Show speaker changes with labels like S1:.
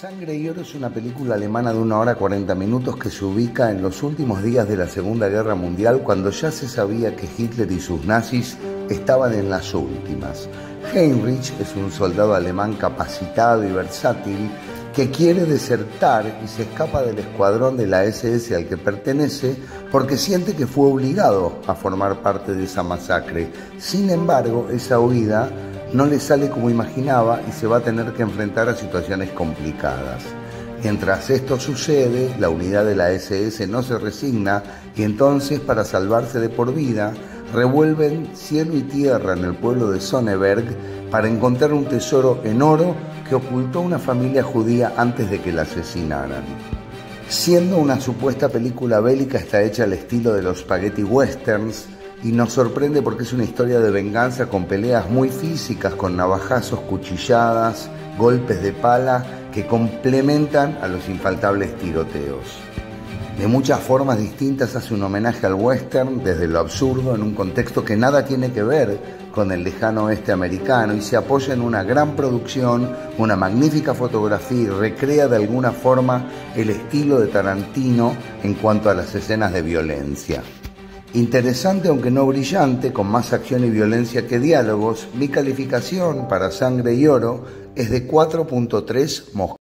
S1: Sangre y Oro es una película alemana de una hora 40 minutos que se ubica en los últimos días de la Segunda Guerra Mundial cuando ya se sabía que Hitler y sus nazis estaban en las últimas. Heinrich es un soldado alemán capacitado y versátil que quiere desertar y se escapa del escuadrón de la SS al que pertenece porque siente que fue obligado a formar parte de esa masacre. Sin embargo, esa huida no le sale como imaginaba y se va a tener que enfrentar a situaciones complicadas. Mientras esto sucede, la unidad de la SS no se resigna y entonces, para salvarse de por vida, revuelven cielo y tierra en el pueblo de Sonneberg para encontrar un tesoro en oro que ocultó una familia judía antes de que la asesinaran. Siendo una supuesta película bélica, está hecha al estilo de los spaghetti westerns, y nos sorprende porque es una historia de venganza con peleas muy físicas, con navajazos, cuchilladas, golpes de pala que complementan a los infaltables tiroteos. De muchas formas distintas hace un homenaje al western desde lo absurdo en un contexto que nada tiene que ver con el lejano oeste americano y se apoya en una gran producción, una magnífica fotografía y recrea de alguna forma el estilo de Tarantino en cuanto a las escenas de violencia. Interesante aunque no brillante, con más acción y violencia que diálogos, mi calificación para Sangre y Oro es de 4.3 moscas.